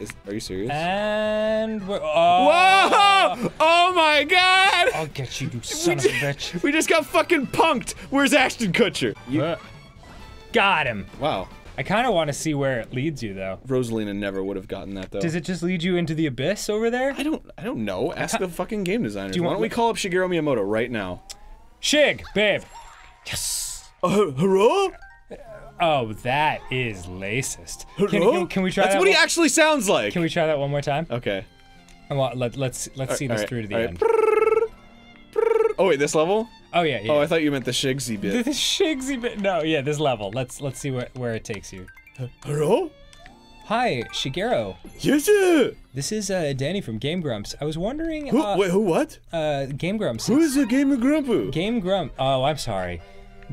Is, are you serious? And we're, oh, Whoa! Oh my god! I'll get you, you son of a bitch. We just got fucking punked. Where's Ashton Kutcher? You, Uh, Got him. wow. I kind of want to see where it leads you, though. Rosalina never would have gotten that though. Does it just lead you into the abyss over there? I don't. I don't know. Ask the fucking game designers. you Why want- don't we call up Shigeru Miyamoto right now? Shig, babe. Yes. Uh, hello? Oh, that is lacist. Can, can, can we try That's that? what he one, actually sounds like. Can we try that one more time? Okay. I want, let, let's let's see this alright, through to the alright. end. Oh wait, this level? Oh yeah, yeah. Oh, I thought you meant the Shigsy bit. this Shigsy bit. No, yeah, this level. Let's let's see where where it takes you. Hello? Hi, Shigeru. Yes, sir. This is uh, Danny from Game Grumps. I was wondering. Who? uh, wait, who? What? uh, Game Grumps. Who is the gamer grumpu? Game Grump. Oh, I'm sorry.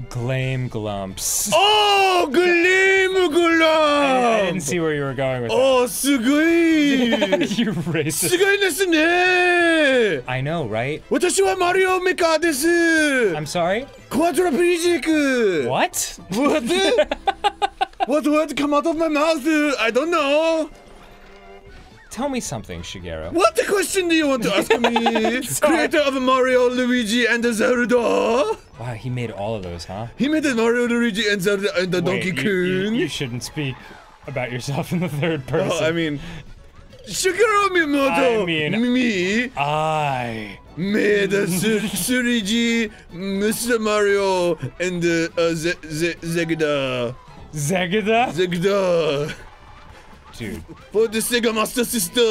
Glam glumps. Oh, glame glumps! I, I, didn't see where you were going with oh, that. Oh, sugoi! you racist. Sugoi! I know, right? Watashi wa Mario Maker desu! I'm sorry? Quadriplegic! What? What? what? What? Come out of my mouth? I don't know! Tell me something, Shigeru. What question do you want to ask me? Creator of Mario, Luigi, and Zelda. Wow, he made all of those, huh? He made the Mario, Luigi, and Zelda, and the Wait, Donkey you- you, Kong. you shouldn't speak about yourself in the third person. Oh, I mean, Shigeru Miyamoto, I mean- me, I. made the Su- Surigi, Mr. Mario, and the uh, Ze- Ze- Zelda. Zegada? Zelda. Dude. For the Sega Master System.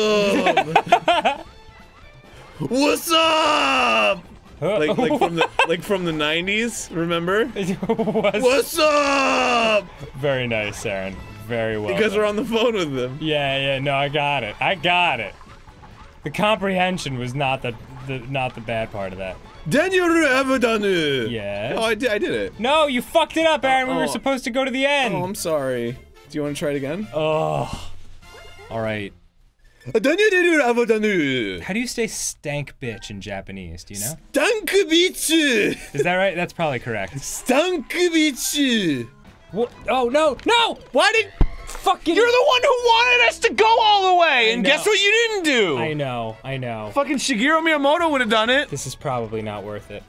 What's up? Like, like from the like from the 90s, remember? was What's up? very nice, Arin. Very well. Because done. we're on the phone with them. Yeah, yeah, no, I got it. I got it. The comprehension was not the, the not the bad part of that. Daniel ever done it? Yeah. Oh, I did. I did it. No, you fucked it up, Arin. we Oh. were supposed to go to the end. Oh, I'm sorry. Do you want to try it again? Oh. All right. Daniel ever done it? How do you say stank bitch in Japanese? Do you know? Stank beach. Is that right? That's probably correct. Stank beach. What? Oh no, no! Why did? Fucking. You're the one who wanted us to go all the way, and know. guess what you didn't do? I know, I know. Fucking Shigeru Miyamoto would have done it. This is probably not worth it.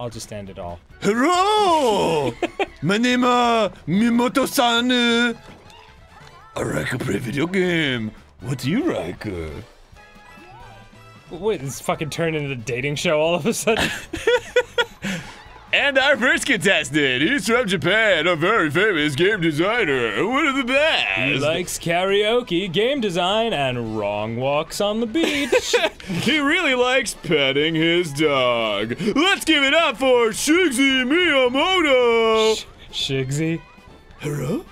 I'll just end it all. Hello! My name is Miyamoto-san. Uh, I like to play video game. What do you like? Wait, this fucking turned into a dating show all of a sudden. And our first contestant, he's from Japan, a very famous game designer, one of the best. he likes karaoke, game design, and wrong walks on the beach. He really likes petting his dog. Let's give it up for Shigsy Miyamoto. Shigsy. Hello?